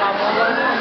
Tá bom, agora